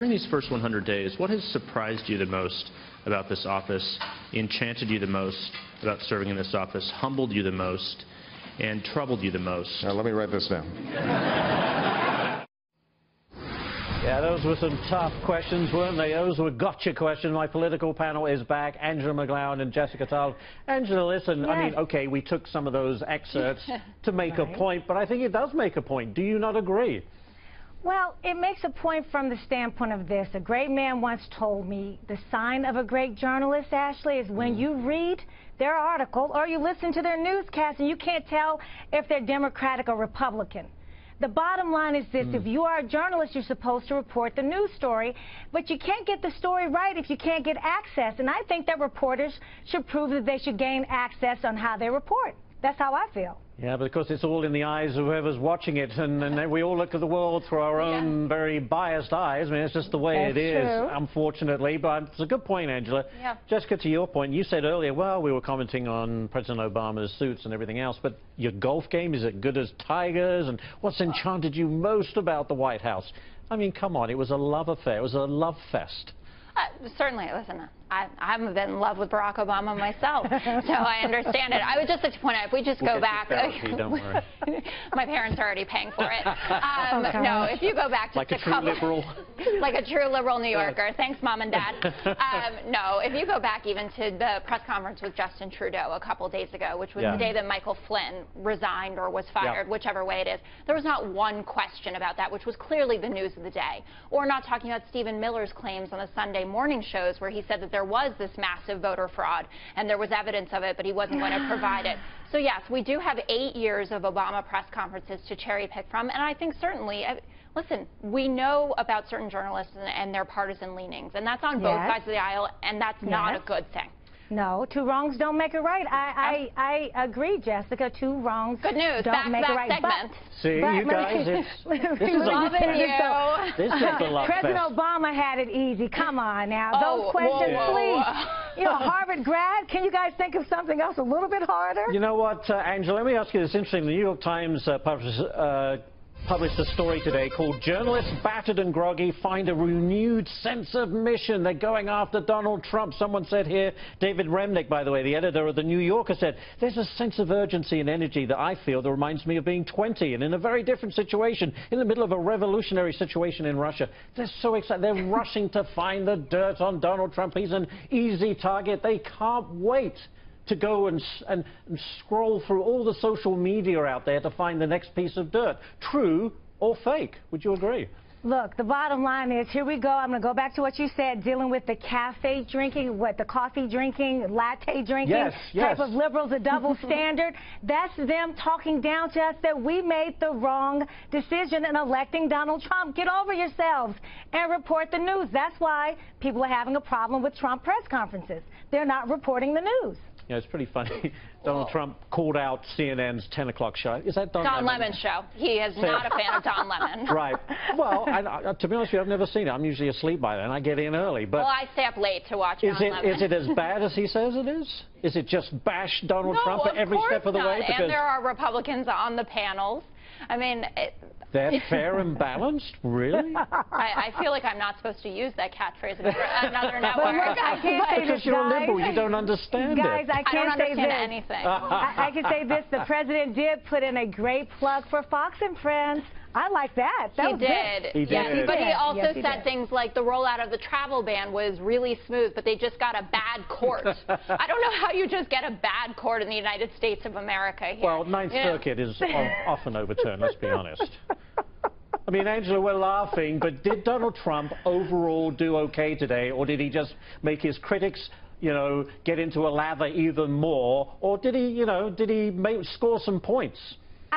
During these first 100 days, what has surprised you the most about this office, enchanted you the most about serving in this office, humbled you the most, and troubled you the most? Now, let me write this down. Yeah, those were some tough questions, weren't they? Those were gotcha questions. My political panel is back, Angela McGlowan and Jessica Tal. Angela, listen, Yes. I mean, okay, we took some of those excerpts to make Right. a point, but I think it does make a point. Do you not agree? Well, it makes a point from the standpoint of this. A great man once told me the sign of a great journalist, Ashley, is when mm. you read their article or you listen to their newscast and you can't tell if they're Democratic or Republican. The bottom line is this, mm. if you are a journalist, you're supposed to report the news story, but you can't get the story right if you can't get access. And I think that reporters should prove that they should gain access on how they report. That's how I feel. Yeah, but of course it's all in the eyes of whoever's watching it, and, and we all look at the world through our own very biased eyes. I mean, it's just the way That's it is, true. unfortunately. But it's a good point, Angela. Yeah. Jessica, to your point, you said earlier, well, we were commenting on President Obama's suits and everything else, but your golf game, is it good as Tigers? And what's enchanted you most about the White House? I mean, come on, it was a love affair. It was a love fest. Uh, certainly, listen, I, I haven't been in love with Barack Obama myself, so I understand it. I would just like to point out, if we just We'll go back, therapy, don't worry. my parents are already paying for it. Um, Okay. No, if you go back just Like a true couple, liberal. like a true liberal New Yorker. Thanks, mom and dad. Um, no, if you go back even to the press conference with Justin Trudeau a couple days ago, which was Yeah. the day that Michael Flynn resigned or was fired, Yeah. whichever way it is, there was not one question about that, which was clearly the news of the day. Or not talking about Stephen Miller's claims on the Sunday morning shows where he said that there was this massive voter fraud and there was evidence of it, but he wasn't going to provide it. So yes, we do have eight years of Obama press conferences to cherry pick from, and I think certainly. uh, Listen, we know about certain journalists and, and their partisan leanings, and that's on both sides of the aisle, and that's not a good thing. No, two wrongs don't make it right. I, I, I agree, Jessica. Two wrongs Good news, don't make it back-to-back right. But- segment. See, but you guys, it's, this is a Loving finish you. this. This is the love President fest. Obama had it easy. Come on now. Oh, Those questions, whoa, whoa. please. You know, Harvard grad, can you guys think of something else a little bit harder? You know what, uh, Angela, let me ask you this interesting. The New York Times uh, published, uh, published a story today called Journalists Battered and Groggy Find a Renewed Sense of Mission. They're going after Donald Trump. Someone said here, David Remnick, by the way, the editor of The New Yorker, said, there's a sense of urgency and energy that I feel that reminds me of being 20 and in a very different situation, in the middle of a revolutionary situation in Russia. They're so excited. They're rushing to find the dirt on Donald Trump. He's an easy target. They can't wait to go and, and, and scroll through all the social media out there to find the next piece of dirt. True or fake? Would you agree? Look, the bottom line is, here we go. I'm going to go back to what you said, dealing with the cafe drinking, what the coffee drinking, latte drinking Yes, type yes. of liberals, a double standard. That's them talking down to us that we made the wrong decision in electing Donald Trump. Get over yourselves and report the news. That's why people are having a problem with Trump press conferences. They're not reporting the news. You know, it's pretty funny. Donald oh. Trump called out CNN's 10 o'clock show. Is that Don, Don Lemon's show. He is not a fan of Don Lemon. Right. Well, I, I, to be honest with you, I've never seen it. I'm usually asleep by then. I get in early. But Well, I stay up late to watch is Don it Lemon. is it as bad as he says it is? Is it just bash Donald no, Trump at every step of the not. way? And there are Republicans on the panels. I mean, it, they're fair and balanced? Really? I, I feel like I'm not supposed to use that catchphrase in another network. I can't But- say Because this, you're guys. liberal. You don't understand Guys, it. I I can't don't say understand this. anything. I, I can say this: the president did put in a great plug for Fox and Friends. I like that. That he was did. Good. He Yes, did. but he Yes, also he said did. things like the rollout of the travel ban was really smooth, but they just got a bad court. I don't know how you just get a bad court in the United States of America here. Well, Ninth You know? Circuit is often overturned, let's be honest. I mean, Angela, we're laughing, but did Donald Trump overall do okay today, or did he just make his critics, you know, get into a lather even more, or did he, you know, did he make, score some points?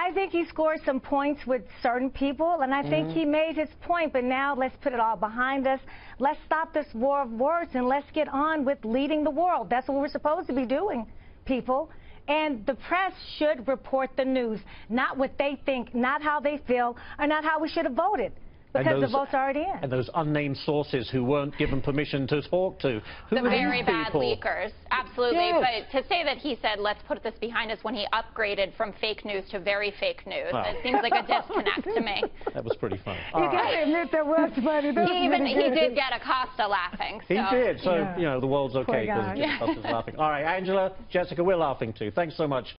I think he scored some points with certain people, and I think Mm-hmm. he made his point. But now let's put it all behind us. Let's stop this war of words and let's get on with leading the world. That's what we're supposed to be doing, people. And the press should report the news, not what they think, not how they feel, or not how we should have voted. And Because the those- vote's already in. And those unnamed sources who weren't given permission to talk to. Who The are these very bad people? leakers. Absolutely. Yes. But to say that he said, let's put this behind us when he upgraded from fake news to very fake news, Wow. it seems like a disconnect to me. That was pretty funny. You All right. gotta admit that was funny. That was He even, he did get Acosta laughing. He so. did, so, Yeah. you know, the world's okay guy. because laughing. All right, Angela, Jessica, we're laughing too. Thanks so much.